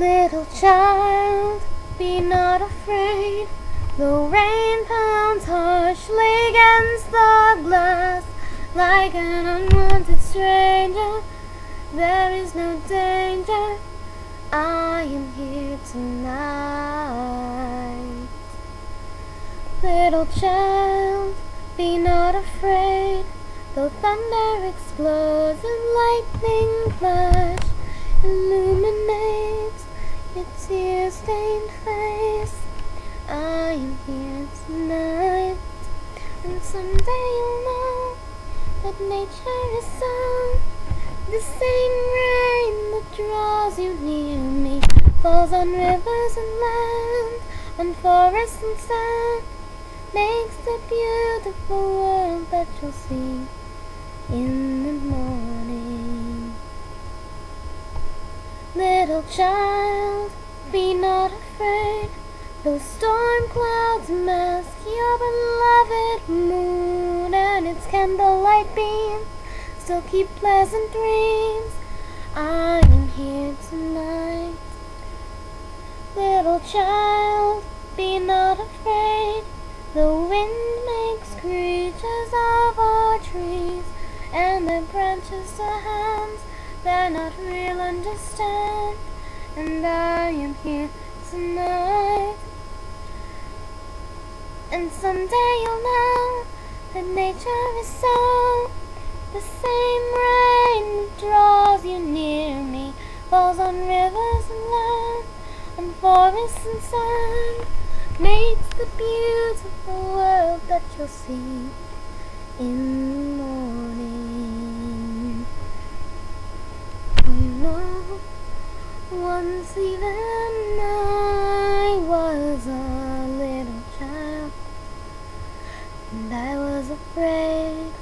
Little child, be not afraid. The rain pounds harshly against the glass like an unwanted stranger. There is no danger. I am here tonight. Little child, be not afraid. Though thunder explodes and lightning flash illuminates tear-stained face, I am here tonight. And someday you'll know that nature is so. The same rain that draws you near me falls on rivers and land, on forests and sand, makes the beautiful world that you'll see in the morning. Little child, be not afraid. Those storm clouds mask your beloved moon and its candlelight beams. Still keep pleasant dreams. I am here tonight. Little child, be not afraid. The wind makes creatures of our trees and their branches are hands they're not real understand. And I am here tonight. And someday you'll know that nature is so. The same rain that draws you near me falls on rivers and land, on forests and sand, makes the beautiful world that you'll see in once even I was a little child, and I was afraid.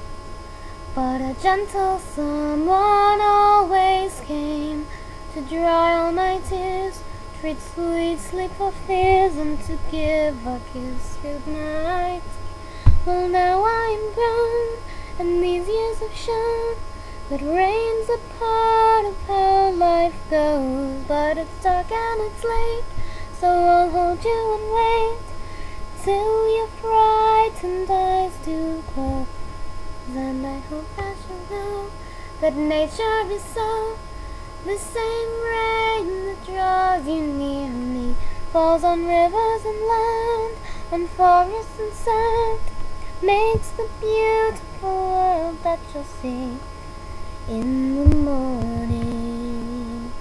But a gentle someone always came to dry all my tears, treat sweet sleep for fears, and to give a kiss goodnight. Well, now I'm grown, and these years have shown that rain's a part of how life goes. But it's dark and it's late, so I'll hold you and wait till your frightened eyes do close. And I hope I shall know that nature is so. The same rain that draws you near me falls on rivers and land, on forests and sand, makes the beautiful world that you'll see in the morning.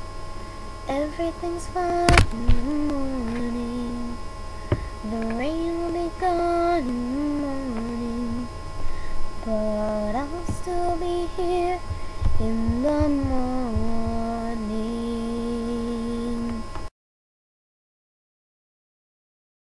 Everything's fine in the morning. The rain will be gone in the morning. But I'll still be here in the morning.